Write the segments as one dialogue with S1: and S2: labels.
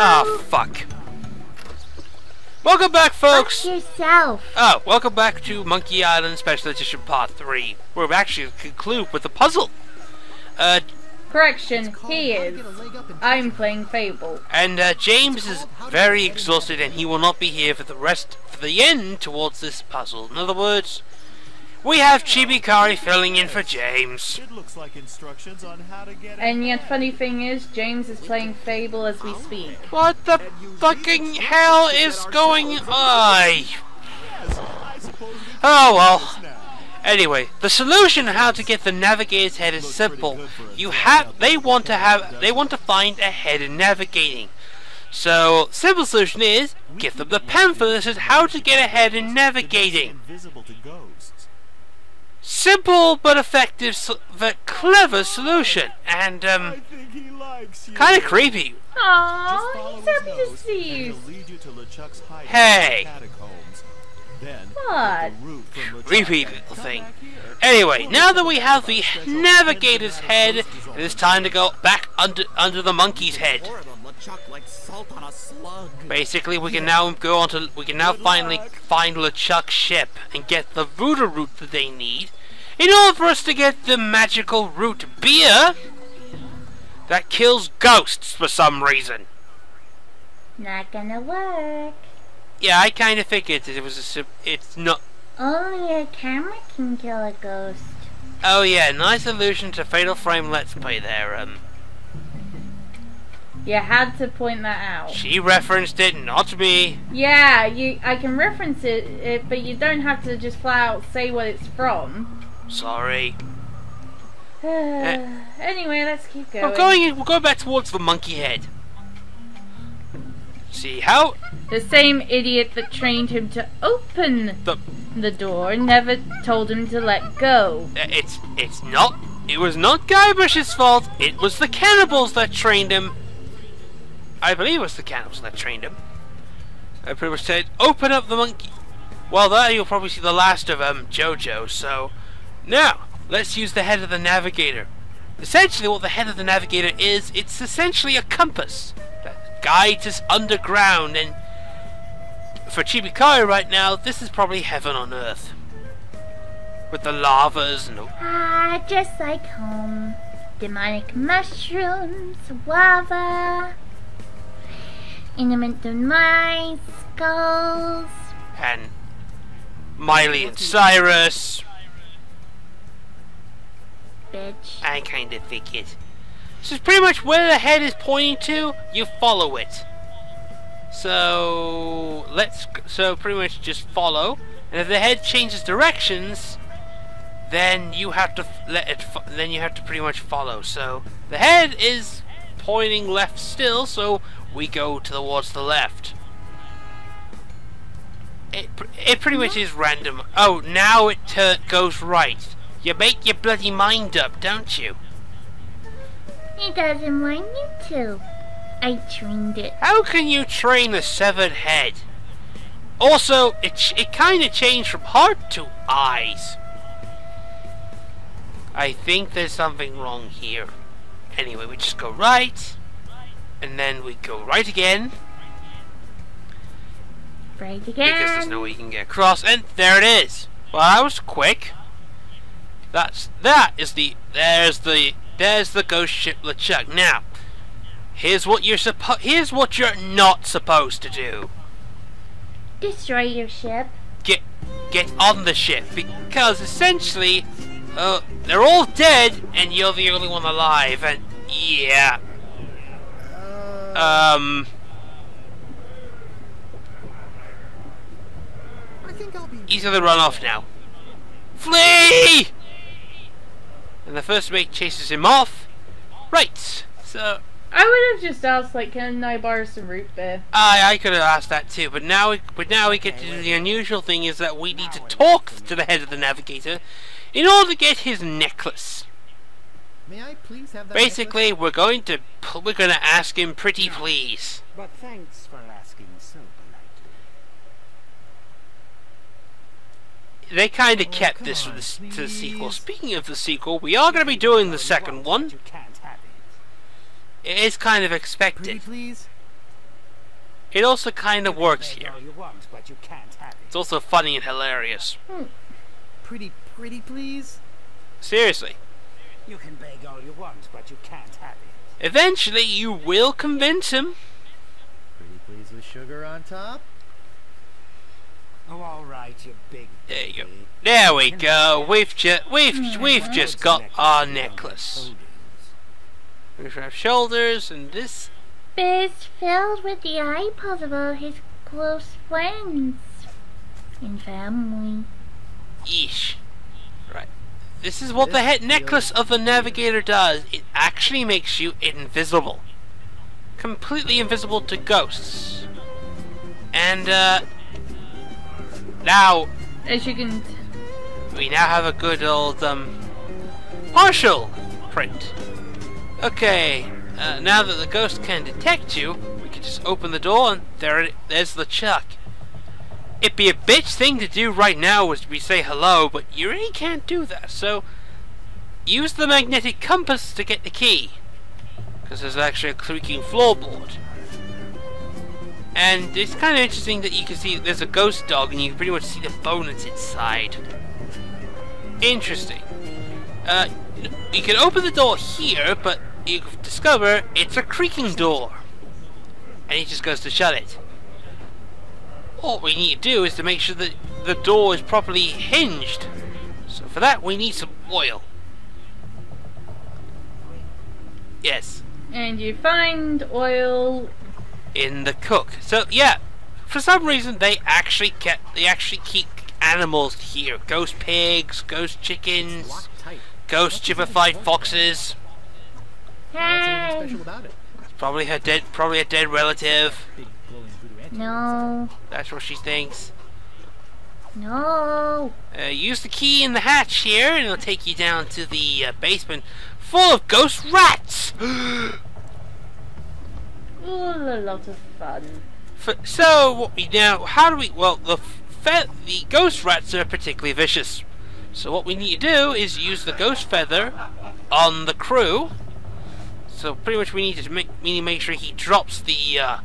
S1: Oh, fuck. Welcome back, folks!
S2: Fuck yourself.
S1: Oh, welcome back to Monkey Island Special Edition Part 3, where we actually conclude with the puzzle. Uh,
S3: Correction, he is. I'm playing Fable.
S1: and uh, James is very exhausted and he will not be here for the rest, for the end towards this puzzle. In other words, we have Chibikari filling in for James.
S4: It looks like instructions on how to get
S3: And yet, funny thing is, James is playing Fable as we speak.
S1: What the fucking hell is going on?
S4: I suppose we
S1: Oh well. Anyway, the solution how to get the navigator's head is simple. You have they want to have they want to find a head in navigating. So simple solution is give them the pamphlet that says how to get ahead in navigating.
S4: Invisible to ghosts.
S1: Simple but effective, but clever solution, and um,
S4: think he likes you.
S1: kind of creepy.
S3: Aww, he's happy to see you.
S4: lead you to
S1: Hey.
S4: in the catacombs. Then
S3: What?
S4: take the route
S1: Creepy little thing. Anyway, now that we have the navigator's head, it is time to go back under under the monkey's head.
S5: Horrid on LeChuck like salt on a slug.
S1: Basically, we can now go on to we can now finally find LeChuck's ship and get the voodoo root that they need in order for us to get the magical root beer that kills ghosts for some reason.
S2: Not gonna work.
S1: Yeah, I kind of figured it was a it's not.
S2: Only a camera can kill a ghost.
S1: Oh yeah, nice allusion to Fatal Frame Let's Play there. Um,
S3: You had to point that out.
S1: she referenced it, not me.
S3: Yeah, you. I can reference it, it, but you don't have to just flat out say what it's from.
S1: Sorry.
S3: anyway, let's keep going.
S1: We're going. We're going back towards the monkey head. See how
S3: The same idiot that trained him to open
S1: the
S3: the door never told him to let go.
S1: Uh, It's it's not. It was not Guybrush's fault. It was the cannibals that trained him. I believe it was the cannibals that trained him. I pretty much said, "Open up the monkey." Well, there you'll probably see the last of um Jojo. So now let's use the head of the navigator. Essentially, what the head of the navigator is, it's essentially a compass that guides us underground. And for Chibikari right now, this is probably heaven on earth. With the lavas and the
S2: Ah, just like home. Demonic mushrooms, lava, intimate my skulls.
S1: and Miley and Cyrus.
S2: Bitch.
S1: I kind of figured. This is pretty much where the head is pointing to. You follow it. So let's. So pretty much just follow. And if the head changes directions, then you have to let it. Then you have to pretty much follow. So the head is pointing left still. So we go towards the left. It, it pretty much is random. Oh, now it goes right. You make your bloody mind up, don't you?
S2: He doesn't want you to. I trained it.
S1: How can you train a severed head? Also, it, ch- it kind of changed from heart to eyes. I think there's something wrong here. Anyway, we just go right, and then we go right again,
S2: Right again.
S1: because there's no way you can get across, and there it is. Well, that was quick. That's that is the there's the there's the ghost ship LeChuck. Now, here's what you're supposed here's what you're not supposed to do.
S2: Destroy your ship.
S1: get get on the ship because essentially uh, they're all dead and you're the only one alive and yeah um
S5: I think I'll be.
S1: he's gonna run off now flee and the first mate chases him off right so
S3: I would have just asked, like, can I borrow some root beer?
S1: I I could have asked that too but now we, but now we get to do the unusual thing is that we need to talk to the head of the navigator in order to get his necklace
S5: May I please have that?
S1: Basically, we're going to we're going to ask him pretty please.
S6: But thanks for asking so politely.
S1: They kind of
S5: Oh,
S1: kept this for
S5: on,
S1: the, to the sequel. Speaking of the sequel, we are going to be doing the second one.
S6: but You can't have it.
S1: It is kind of expected. It also kind of works here.
S6: all you want, but you can't have it.
S1: It's also funny and hilarious. Hmm.
S5: Pretty, pretty please?
S1: Seriously.
S6: You can beg all you want, but you can't have it.
S1: Eventually, you will convince him.
S5: Pretty please with sugar on top?
S6: Oh, all right, you big.
S1: There you go. There we go. We've just we've we've just got our necklace. We have shoulders and this.
S2: Is filled with the eyeballs of all his close friends and family.
S1: Yeesh. Right. This is what the head necklace of the navigator does. It actually makes you invisible. Completely invisible to ghosts. And, uh. Now,
S3: As you can.
S1: we now have a good old, um. Partial print. Okay. Uh, now that the ghost can detect you, we can just open the door and there it, there's LeChuck. It'd be a bitch thing to do right now was we say hello, but you really can't do that. So use the magnetic compass to get the key, because there's actually a creaking floorboard. And it's kind of interesting that you can see there's a ghost dog, and you can pretty much see the bone that's inside. Interesting. Uh, you can open the door here, but you discover it's a creaking door, and he just goes to shut it all we need to do is to make sure that the door is properly hinged. So for that we need some oil. Yes,
S3: And you find oil.
S1: In the cook. So yeah, for some reason they actually kept they actually keep animals here. Ghost pigs, ghost chickens, ghost chippified foxes.
S5: What's
S2: Hey!
S5: special about it?
S1: Probably her dead probably a dead relative.
S5: Big glowing voodoo anteater
S2: No,
S1: That's what she thinks.
S2: no.
S1: Uh, use the key in the hatch here, and it'll take you down to the uh, basement full of ghost rats.
S3: A lot of fun.
S1: F- so what we now? How do we? Well, the the ghost rats are particularly vicious. So what we need to do is use the ghost feather on the crew. So pretty much we need to make, we need to make sure he drops the uh,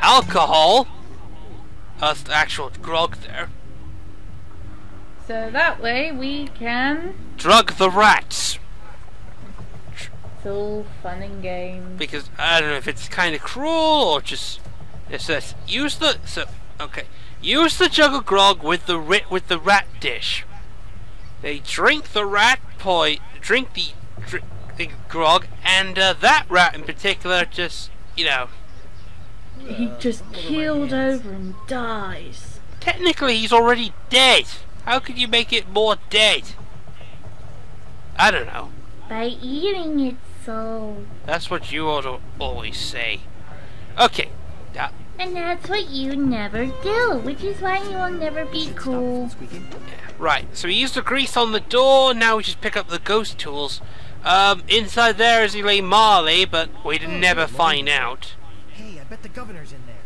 S1: alcohol. Uh, the actual grog there.
S3: So that way we can.
S1: Drug the rats.
S3: It's all fun and games.
S1: because I don't know if it's kind of cruel or just it says use the so okay use the jug of grog with the rit with the rat dish. They drink the rat poi drink the, dr- the grog and uh, that rat in particular just you know
S3: He just keeled over and dies.
S1: technically he's already dead. How could you make it more dead? I don't know.
S2: By eating it so.
S1: That's what you ought to always say. Okay. Now,
S2: And that's what you never do, which is why you will never be cool.
S5: squeaking.
S1: Right, so we used the grease on the door, now we just pick up the ghost tools. Um, inside there is Elaine Marley, but we didn't never find out.
S5: Hey, I bet the governor's in there.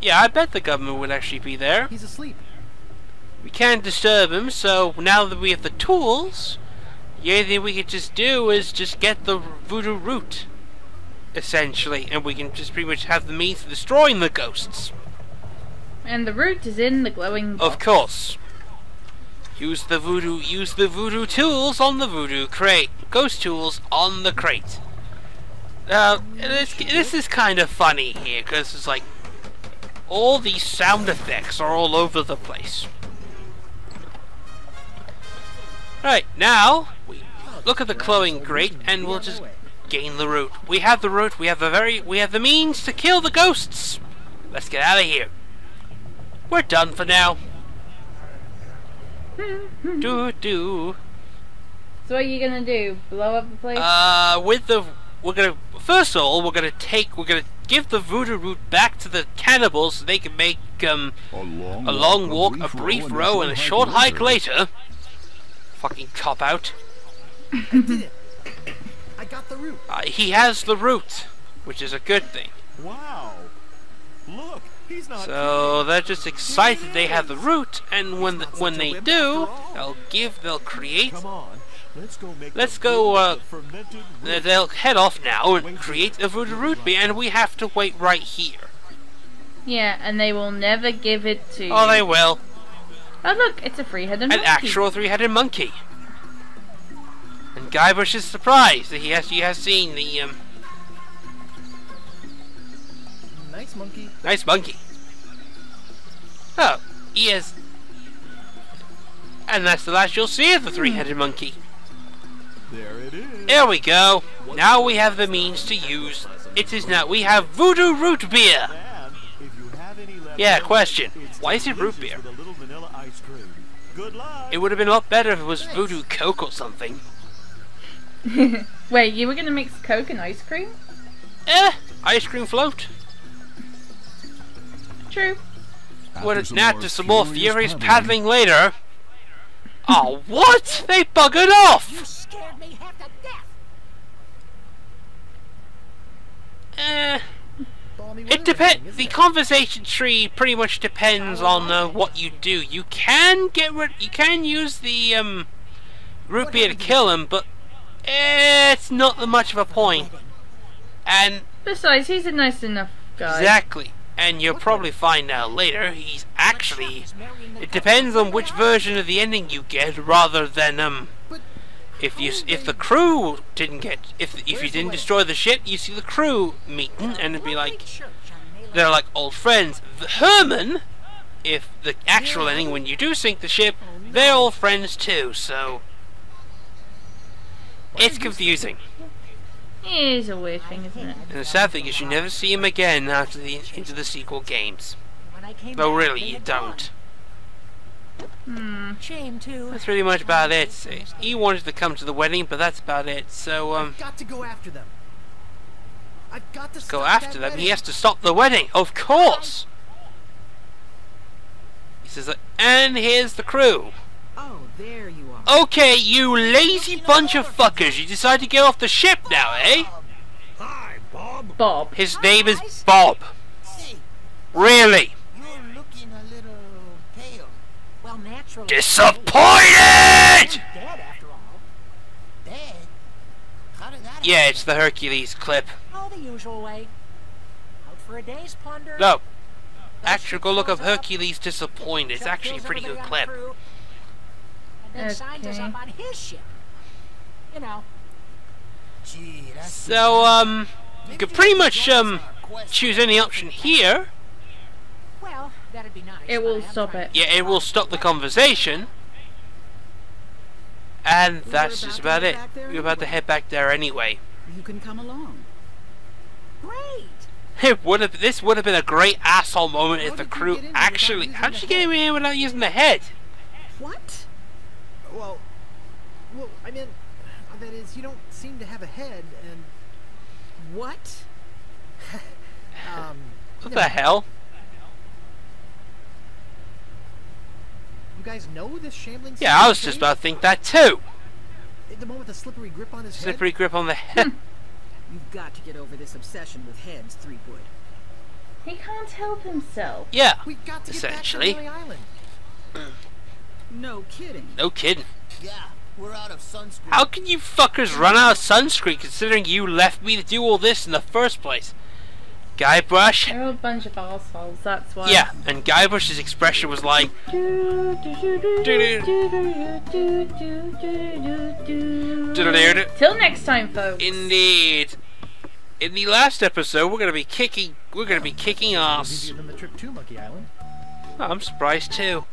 S1: Yeah, I bet the governor would actually be there.
S5: He's asleep.
S1: We can't disturb him, so now that we have the tools, the only thing we could just do is just get the voodoo root, essentially, and we can just pretty much have the means of destroying the ghosts.
S3: And the root is in the glowing box.
S1: Of course. Use the voodoo use the voodoo tools on the voodoo crate. Ghost tools on the crate. Now, this, this is kind of funny here, because it's like, all these sound effects are all over the place. Right, now, we look at the glowing grate, and we'll just gain the root. We have the root, we have the very, we have the means to kill the ghosts. Let's get out of here. We're done for now. do do.
S3: So what are you gonna do? Blow up the place?
S1: Uh, with the we're gonna first of all we're gonna take we're gonna give the voodoo root back to the cannibals so they can make um
S4: A long,
S1: a long walk, a brief row, and a short hike later. Fucking cop out.
S5: I did it. I got the root.
S1: Uh, he has the root, which is a good thing.
S4: Wow. Look, he's not.
S1: So they're just excited they have the root, and when the, when they do, they'll give they'll create
S4: Come on. Let's go make
S1: Let's go, uh,
S4: with the fermented root.
S1: They'll head off now and create a voodoo root beer, and we have to wait right here.
S3: Yeah, and they will never give it to you.
S1: Oh, they will.
S3: Oh, look, it's a three-headed
S1: An
S3: monkey.
S1: actual three-headed monkey. And Guybrush is surprised that he has he has seen the um,
S5: Nice monkey.
S1: nice monkey. Oh, he is. And that's the last you'll see of the three-headed monkey.
S4: There it is.
S1: There we go. Now we have the means to use. It is now we have voodoo root beer.
S4: And if you have any
S1: Yeah,
S4: over,
S1: question.
S4: It's
S1: Why is it root beer?
S4: with a little vanilla ice cream. Good luck.
S1: It would have been a lot better if it was voodoo coke or something.
S3: Wait, you were gonna mix Coke and ice cream?
S1: Eh, ice cream float.
S3: True.
S1: What it's not to some more furious paddling later. Oh, what? They buggered off!
S6: You scared me half to death.
S1: Eh,
S5: Balmy
S1: it depends. The conversation tree pretty much depends on uh, what you do. You can get rid. You can use the um, root beer to kill him, but it's not that much of a point. And
S3: Besides, he's a nice enough guy.
S1: exactly, and you'll probably find out later he's actually. It depends on which version of the ending you get, rather than um. If you if the crew didn't get if if you didn't destroy the ship, you see the crew meeting, and it'd be like they're like old friends. The Herman, if the actual ending when you do sink the ship, they're old friends too. So it's confusing.
S3: It is a weird thing, isn't it?
S1: And the sad thing is you never see him again after the into the sequel games. Though really you don't.
S3: Hmm.
S6: Shame too.
S1: That's pretty much about it. He wanted to come to the wedding, but that's about it. So um.
S5: I've got to go after them. I've got to
S1: go after
S5: that
S1: them. He has to stop the wedding, of course. He says, and here's the crew.
S7: Oh, there you are.
S1: Okay, you lazy bunch of fuckers. You decide to get off the ship now, eh?
S4: Hi, Bob.
S3: Bob.
S1: His name is Bob.
S6: Say,
S1: Really?
S6: you're looking a little pale. Well, naturally.
S1: Disappointed!
S6: Dead after all. Dead? How did that
S1: Yeah, it's the Hercules clip.
S6: Oh, the usual way. Out for a day's plunder.
S1: No,
S6: That
S1: actually, go look up Hercules Disappointed. It's actually a pretty good
S6: everybody on the
S1: clip.
S6: crew, And then signs us
S3: Okay.
S6: up on his ship. You know. Gee, that's
S1: So, um, you could pretty much, um, choose any option here.
S6: Well, that'd be nice.
S3: It will stop it.
S1: Yeah, it will stop the conversation. And that's
S7: about
S1: just about it. We're about to head back there anyway.
S7: You can come along.
S6: Great.
S1: It would have. This would have been a great asshole moment if the crew
S5: get in here
S1: actually. How did
S5: using
S1: you get him in here without using the head?
S7: What?
S5: Well, well, I mean, that is, you don't seem to have a head, and
S7: What?
S5: um.
S1: What
S5: no,
S1: the hell?
S5: Guys know this shambling?
S1: Yeah, I was just about to think that too.
S5: The one with the slippery grip on his head.
S1: Slippery grip on the hmm. head.
S7: You've got to get over this obsession with heads, Threepwood.
S3: He can't help himself.
S1: yeah,
S5: We've got to
S1: Essentially.
S5: get back to Mêlée Island.
S7: No kidding.
S1: no kidding.
S6: Yeah, we're out of sunscreen.
S1: How can you fuckers run out of sunscreen considering you left me to do all this in the first place? Guybrush?
S3: They're a bunch of assholes, that's why.
S1: Yeah, and Guybrush's expression was like,
S3: Till next time, folks.
S1: Indeed. In the last episode, we're gonna be kicking. We're gonna be kicking
S5: Easier
S1: ass.
S5: than the trip to Monkey Island.
S1: I'm surprised too.